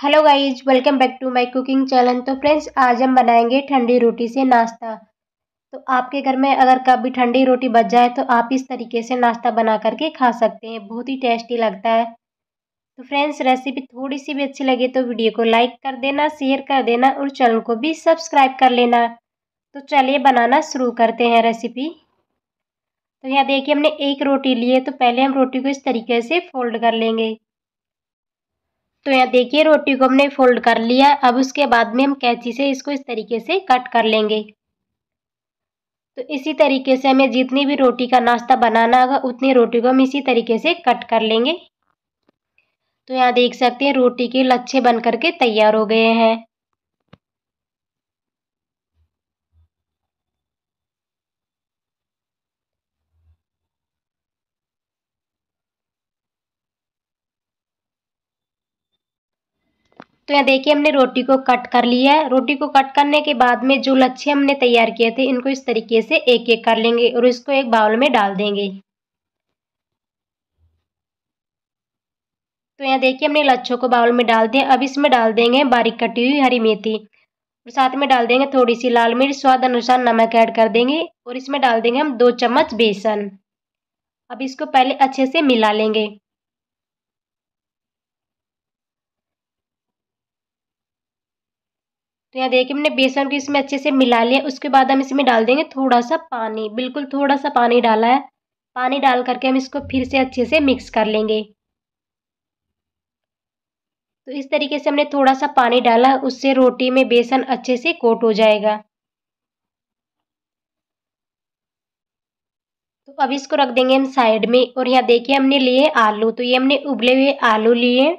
Hello guys welcome back to my cooking channel तो friends आज हम बनाएँगे ठंडी रोटी से नाश्ता। तो आपके घर में अगर कभी ठंडी रोटी बच जाए तो आप इस तरीके से नाश्ता बना करके खा सकते हैं। बहुत ही टेस्टी लगता है। तो फ्रेंड्स रेसिपी थोड़ी सी भी अच्छी लगे तो वीडियो को लाइक कर देना शेयर कर देना और चैनल को भी सब्सक्राइब कर लेना। तो चलिए बनाना शुरू करते हैं रेसिपी तो यहाँ देखिए हमने एक रोटी ली है तो पहले हम रोटी को इस तरीके से फोल्ड कर लेंगे। तो यहाँ देखिए, रोटी को हमने फोल्ड कर लिया। अब उसके बाद में हम कैंची से इसको इस तरीके से कट कर लेंगे। तो इसी तरीके से हमें जितनी भी रोटी का नाश्ता बनाना होगा, उतनी रोटी को हम इसी तरीके से कट कर लेंगे। तो यहाँ देख सकते हैं, रोटी के लच्छे बन करके तैयार हो गए हैं। तो यहाँ देखिए, हमने रोटी को कट कर लिया है। रोटी को कट करने के बाद में जो लच्छे हमने तैयार किए थे, इनको इस तरीके से एक एक कर लेंगे और इसको एक बाउल में डाल देंगे। तो यहाँ देखिए, हमने लच्छों को बाउल में डाल दिया। अब इसमें डाल देंगे बारीक कटी हुई हरी मेथी और साथ में डाल देंगे थोड़ी सी लाल मिर्च, स्वाद अनुसार नमक ऐड कर देंगे और इसमें डाल देंगे हम दो चम्मच बेसन। अब इसको पहले अच्छे से मिला लेंगे। तो यहाँ देखिए, हमने बेसन को इसमें अच्छे से मिला लिया। उसके बाद हम इसमें डाल देंगे थोड़ा सा पानी। बिल्कुल थोड़ा सा पानी डाला है। पानी डाल करके हम इसको फिर से अच्छे से मिक्स कर लेंगे। तो इस तरीके से हमने थोड़ा सा पानी डाला, उससे रोटी में बेसन अच्छे से कोट हो जाएगा। तो अब इसको रख देंगे हम साइड में और यहाँ देखिए हमने लिए आलू। तो ये हमने उबले हुए आलू लिए।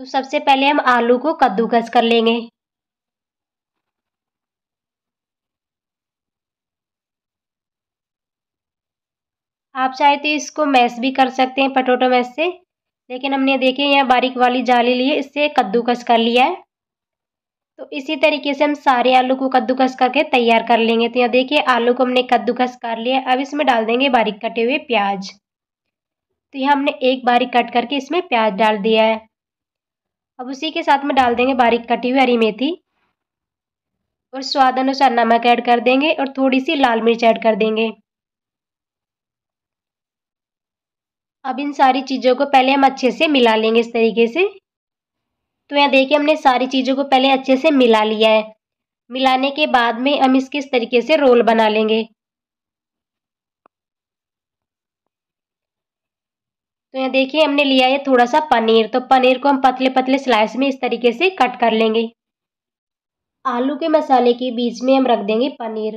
तो सबसे पहले हम आलू को कद्दूकस कर लेंगे। आप चाहे तो इसको मैश भी कर सकते हैं पटोटो मैश से, लेकिन हमने देखे यहाँ बारीक वाली जाली ली है, इससे कद्दूकस कर लिया है। तो इसी तरीके से हम सारे आलू को कद्दूकस करके तैयार कर लेंगे। तो यहाँ देखिए आलू को हमने कद्दूकस कर लिया अब इसमें डाल देंगे बारीक कटे हुए प्याज। तो यहाँ हमने एक बारीक कट करके इसमें प्याज डाल दिया है। अब उसी के साथ में डाल देंगे बारीक कटी हुई हरी मेथी। और स्वाद अनुसार नमक ऐड कर देंगे और थोड़ी सी लाल मिर्च ऐड कर देंगे। अब इन सारी चीज़ों को पहले हम अच्छे से मिला लेंगे इस तरीके से। तो यहाँ देखिए हमने सारी चीज़ों को पहले अच्छे से मिला लिया है। मिलाने के बाद में हम इसके इस तरीके से रोल बना लेंगे। तो यहाँ देखिए, हमने लिया है थोड़ा सा पनीर। तो पनीर को हम पतले पतले स्लाइस में इस तरीके से कट कर लेंगे। आलू के मसाले के बीच में हम रख देंगे पनीर।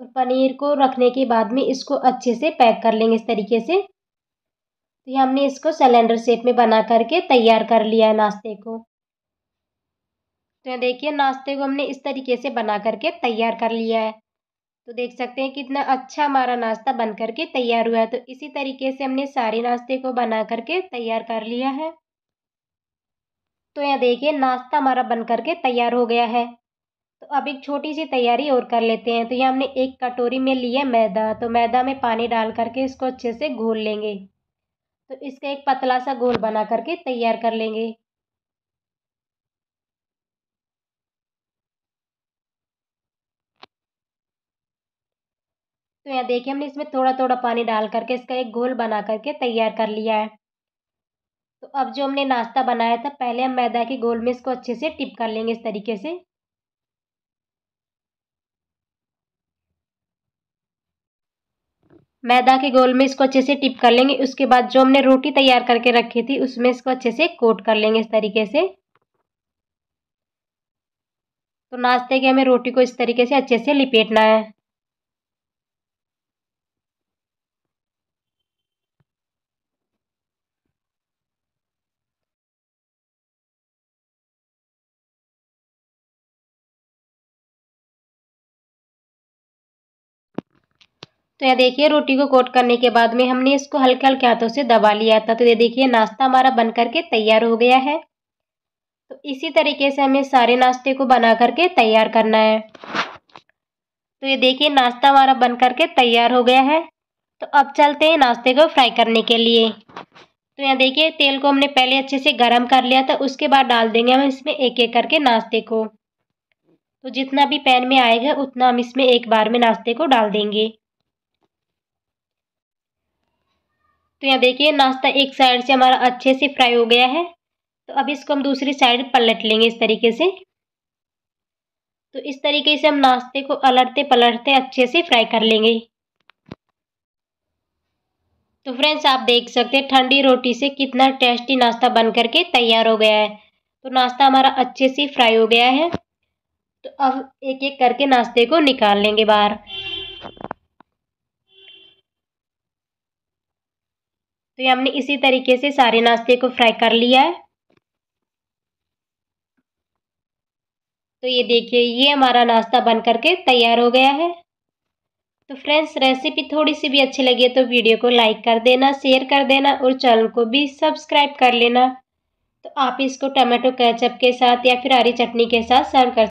और पनीर को रखने के बाद में इसको अच्छे से पैक कर लेंगे इस तरीके से। तो हमने इसको सिलेंडर शेप में बना करके तैयार कर लिया है नाश्ते को। तो यहाँ देखिए, नाश्ते को हमने इस तरीके से बना करके तैयार कर लिया है। तो देख सकते हैं कितना अच्छा हमारा नाश्ता बन करके तैयार हुआ है। तो इसी तरीके से हमने सारे नाश्ते को बना करके तैयार कर लिया है। तो यहाँ देखिए, नाश्ता हमारा बन करके तैयार हो गया है। तो अब एक छोटी सी तैयारी और कर लेते हैं। तो यहाँ हमने एक कटोरी में लिया मैदा। तो मैदा में पानी डाल करके इसको अच्छे से घोल लेंगे। तो इसका एक पतला सा घोल बना करके तैयार कर लेंगे। तो यहाँ देखिए, हमने इसमें थोड़ा थोड़ा पानी डाल करके इसका एक घोल बना करके तैयार कर लिया है। तो अब जो हमने नाश्ता बनाया था, पहले हम मैदा के घोल में इसको अच्छे से टिप कर लेंगे इस तरीके से। मैदा के गोल में इसको अच्छे से टिप कर लेंगे। उसके बाद जो हमने रोटी तैयार करके रखी थी, उसमें इसको अच्छे से कोट कर लेंगे इस तरीके से। तो नाश्ते के हमें रोटी को इस तरीके से अच्छे से लिपेटना है। तो यह देखिए, रोटी को कोट करने के बाद में हमने इसको हल्के हल्के हाथों से दबा लिया था। तो ये देखिए, नाश्ता हमारा बन करके तैयार हो गया है। तो इसी तरीके से हमें सारे नाश्ते को बना करके तैयार करना है। तो ये देखिए, नाश्ता हमारा बन करके तैयार हो गया है। तो अब चलते हैं नाश्ते को फ्राई करने के लिए। तो यहाँ देखिए, तेल को हमने पहले अच्छे से गर्म कर लिया था, उसके बाद डाल देंगे हम इसमें एक एक करके नाश्ते को। तो जितना भी पैन में आएगा, उतना हम इसमें एक बार में नाश्ते को डाल देंगे। तो यहाँ देखिए, नाश्ता एक साइड से हमारा अच्छे से फ्राई हो गया है। तो अब इसको हम दूसरी साइड पलट लेंगे इस तरीके से। तो इस तरीके से हम नाश्ते को अलटते पलटते अच्छे से फ्राई कर लेंगे। तो फ्रेंड्स आप देख सकते हैं, ठंडी रोटी से कितना टेस्टी नाश्ता बन करके तैयार हो गया है। तो नाश्ता हमारा अच्छे से फ्राई हो गया है। तो अब एक एक करके नाश्ते को निकाल लेंगे बाहर। तो ये हमने इसी तरीके से सारे नाश्ते को फ्राई कर लिया है। तो ये देखिए, ये हमारा नाश्ता बन करके तैयार हो गया है। तो फ्रेंड्स रेसिपी थोड़ी सी भी अच्छी लगी है तो वीडियो को लाइक कर देना शेयर कर देना और चैनल को भी सब्सक्राइब कर लेना। तो आप इसको टमाटो केचप के साथ या फिर हरी चटनी के साथ सर्व कर